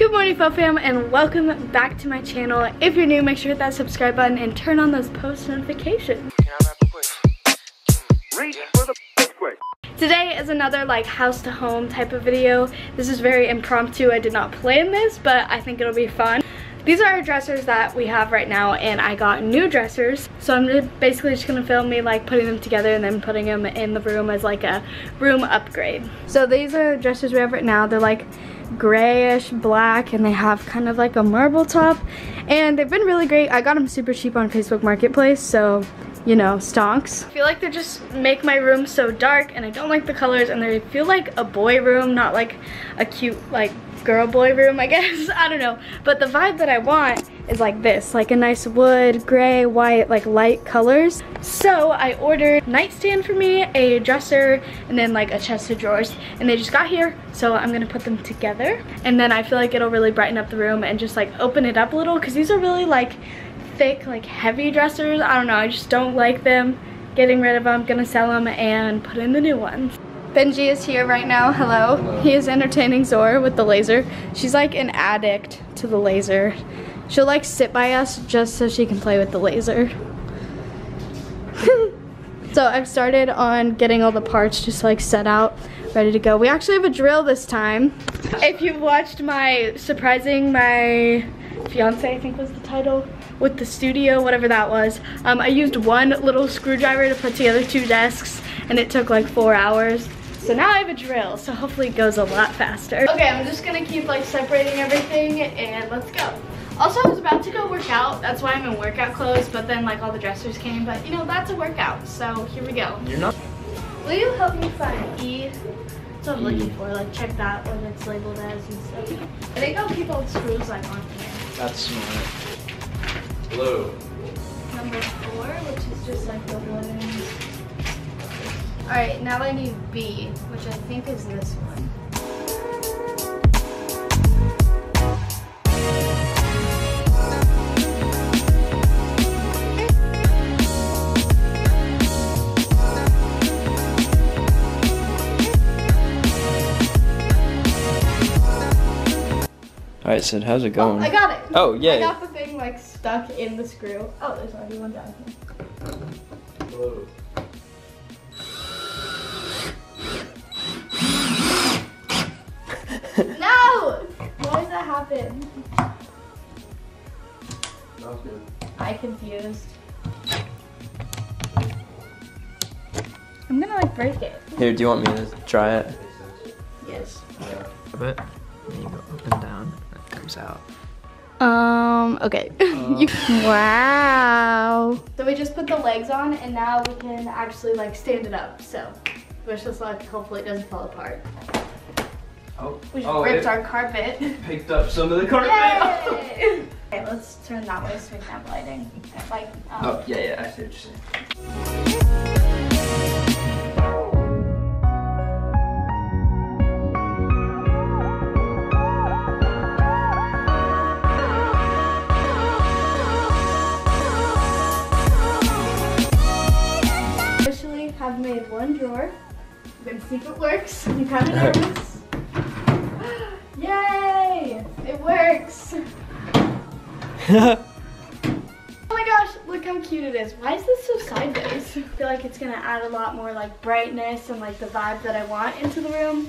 Good morning, Fo Fam, and welcome back to my channel. If you're new, make sure to hit that subscribe button and turn on those post notifications. Today is another like house to home type of video. This is very impromptu. I did not plan this, but I think it'll be fun. These are our dressers that we have right now and I got new dressers. So I'm basically just gonna film me like putting them together and then putting them in the room as like a room upgrade. So these are the dressers we have right now. They're like grayish black and they have kind of like a marble top and they've been really great. I got them super cheap on Facebook Marketplace so you know, stonks. I feel like they just make my room so dark and I don't like the colors and they feel like a boy room, not like a cute like girl boy room, I guess. I don't know. But the vibe that I want is like this, like a nice wood, gray, white, like light colors. So I ordered nightstand for me, a dresser, and then like a chest of drawers. And they just got here, so I'm gonna put them together. And then I feel like it'll really brighten up the room and just like open it up a little because these are really like thick, like heavy dressers. I don't know, I just don't like them. Getting rid of them, gonna sell them and put in the new ones. Benji is here right now, hello. hello. He is entertaining Zora with the laser. She's like an addict to the laser. She'll like sit by us just so she can play with the laser. so I've started on getting all the parts just like set out, ready to go. We actually have a drill this time. If you've watched my surprising my fiance, I think was the title, with the studio, whatever that was. Um, I used one little screwdriver to put together two desks and it took like four hours. So now I have a drill, so hopefully it goes a lot faster. Okay, I'm just gonna keep like separating everything and let's go. Also, I was about to go work out. That's why I'm in workout clothes, but then like all the dressers came. But you know, that's a workout, so here we go. You're not? Will you help me find E? That's what I'm looking for. Like check that what it's labeled as and stuff. I think I'll keep all the screws like on here. That's smart. Blue. Number four, which is just like the wooden. Alright, now I need B, which I think is this one. Alright, Syd, how's it going? Oh, I got it. Oh, yeah. I got the thing like stuck in the screw. Oh, there's already one down here. Blue. no! Why does that happen? That was good. I confused. I'm gonna like break it. Here, do you want me to try it? Yes. Yeah. A bit. And you go up and down. It comes out. Um, okay. Uh. wow. So we just put the legs on and now we can actually like stand it up. So wish us luck. Hopefully it doesn't fall apart. Oh. We just oh, ripped our carpet. Picked up some of the carpet. okay, let's turn that way so we can have lighting. Like, um, oh, yeah, yeah, I see what you're saying. See if it works. I'm kind of nervous. Yay! It works! oh my gosh, look how cute it is. Why is this so sideways? I feel like it's gonna add a lot more like brightness and like the vibe that I want into the room.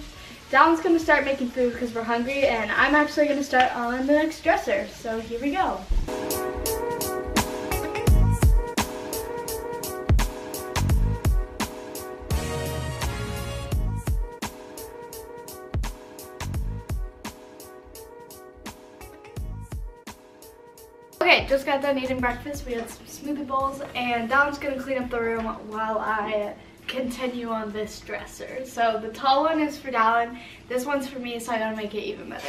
Dallin's gonna start making food because we're hungry and I'm actually gonna start on the next dresser. So here we go. Just got done eating breakfast. We had some smoothie bowls and Dom's gonna clean up the room while I continue on this dresser. So the tall one is for Dallin. This one's for me, so I gotta make it even better.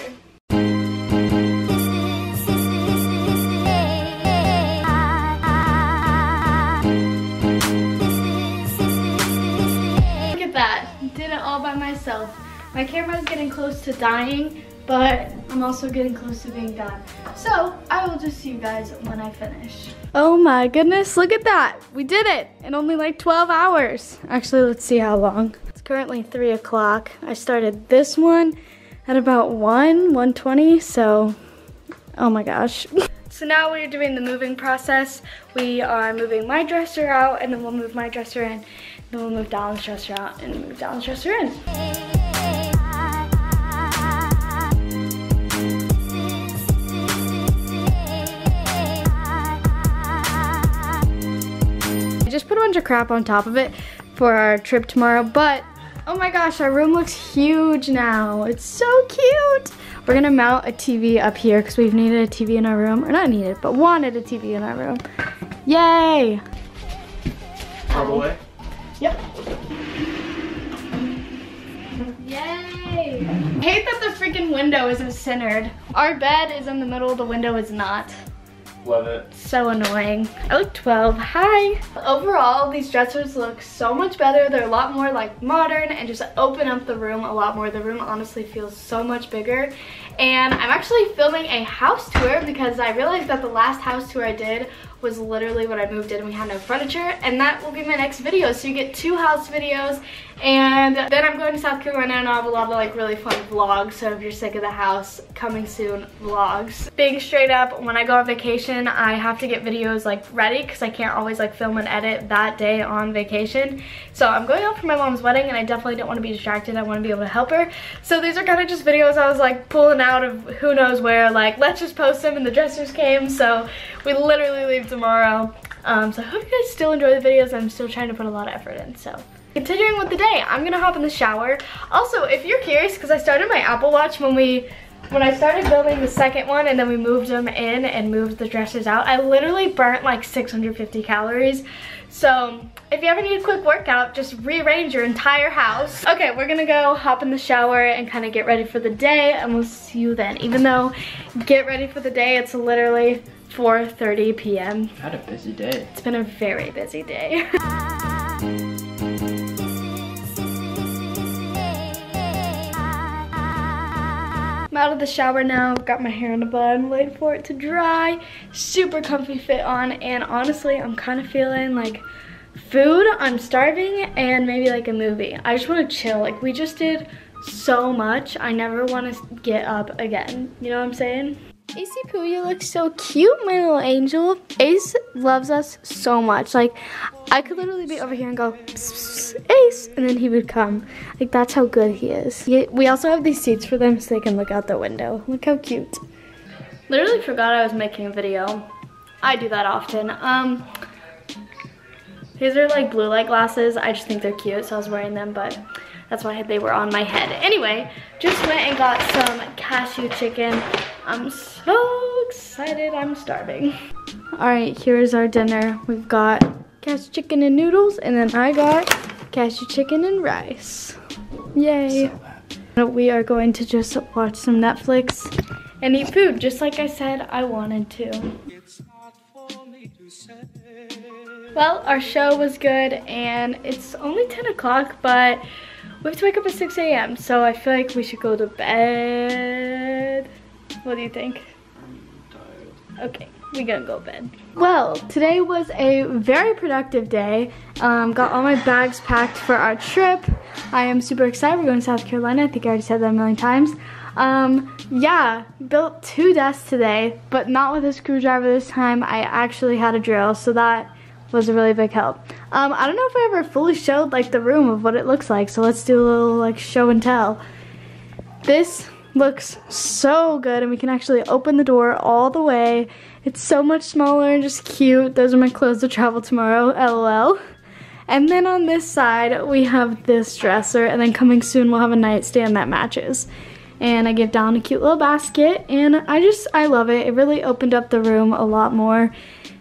Look at that, did it all by myself. My camera is getting close to dying, but I'm also getting close to being done. So I will just see you guys when I finish. Oh my goodness, look at that. We did it in only like 12 hours. Actually, let's see how long. It's currently three o'clock. I started this one at about 1, 120, so oh my gosh. So now we're doing the moving process. We are moving my dresser out and then we'll move my dresser in. Then we'll move Dallin's dresser out and move Dallin's dresser in. Just put a bunch of crap on top of it for our trip tomorrow, but oh my gosh, our room looks huge now. It's so cute. We're gonna mount a TV up here because we've needed a TV in our room, or not needed, but wanted a TV in our room. Yay! All way? Yep. Yay! I hate that the freaking window isn't centered. Our bed is in the middle, the window is not. Love it. So annoying. I look 12. Hi. Overall, these dressers look so much better. They're a lot more like modern and just open up the room a lot more. The room honestly feels so much bigger. And I'm actually filming a house tour because I realized that the last house tour I did was literally when I moved in and we had no furniture and that will be my next video. So you get two house videos and then I'm going to South Carolina and I'll have a lot of like really fun vlogs. So if you're sick of the house, coming soon vlogs. Being straight up, when I go on vacation, I have to get videos like ready because I can't always like film and edit that day on vacation. So I'm going out for my mom's wedding and I definitely don't want to be distracted. I want to be able to help her. So these are kind of just videos I was like pulling out of who knows where. Like let's just post them and the dressers came. So we literally leave tomorrow. Um, so I hope you guys still enjoy the videos. I'm still trying to put a lot of effort in. So continuing with the day, I'm gonna hop in the shower. Also, if you're curious, because I started my Apple Watch when we when I started building the second one and then we moved them in and moved the dressers out, I literally burnt like 650 calories. So if you ever need a quick workout, just rearrange your entire house. Okay, we're gonna go hop in the shower and kind of get ready for the day and we'll see you then. Even though get ready for the day, it's literally 4.30 p.m. Had a busy day. It's been a very busy day. out of the shower now, got my hair in a bun, waiting for it to dry. Super comfy fit on, and honestly, I'm kind of feeling like food, I'm starving, and maybe like a movie. I just want to chill. Like, we just did so much. I never want to get up again. You know what I'm saying? AC Poo, you look so cute, my little angel. Ace loves us so much. Like, I could literally be over here and go, Ace, and then he would come. Like, that's how good he is. We also have these seats for them so they can look out the window. Look how cute. Literally forgot I was making a video. I do that often. Um, these are like blue light glasses. I just think they're cute, so I was wearing them, but that's why they were on my head. Anyway, just went and got some cashew chicken. I'm so excited, I'm starving. All right, here's our dinner. We've got cashew chicken and noodles, and then I got cashew chicken and rice. Yay. So we are going to just watch some Netflix and eat food, just like I said I wanted to. Well, our show was good, and it's only 10 o'clock, but we have to wake up at 6 a.m. So I feel like we should go to bed. What do you think? Okay, we gonna go to bed. Well, today was a very productive day. Um, got all my bags packed for our trip. I am super excited. We're going to South Carolina. I think I already said that a million times. Um, yeah, built two desks today, but not with a screwdriver this time. I actually had a drill, so that was a really big help. Um, I don't know if I ever fully showed like the room of what it looks like, so let's do a little like show and tell. This looks so good and we can actually open the door all the way. It's so much smaller and just cute. Those are my clothes to travel tomorrow, lol. And then on this side, we have this dresser and then coming soon we'll have a nightstand that matches. And I give Dallin a cute little basket and I just, I love it. It really opened up the room a lot more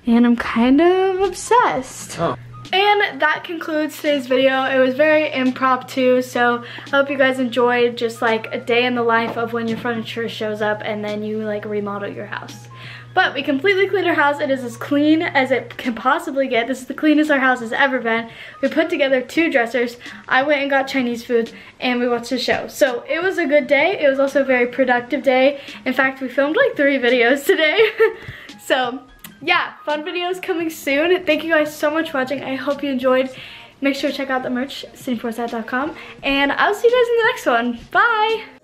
and I'm kind of obsessed. Oh. And that concludes today's video. It was very impromptu, so I hope you guys enjoyed just like a day in the life of when your furniture shows up and then you like remodel your house. But we completely cleaned our house. It is as clean as it can possibly get. This is the cleanest our house has ever been. We put together two dressers. I went and got Chinese food and we watched a show. So it was a good day. It was also a very productive day. In fact, we filmed like three videos today. so yeah, fun videos coming soon. Thank you guys so much for watching. I hope you enjoyed. Make sure to check out the merch, sydneyforsyth.com. And I'll see you guys in the next one. Bye!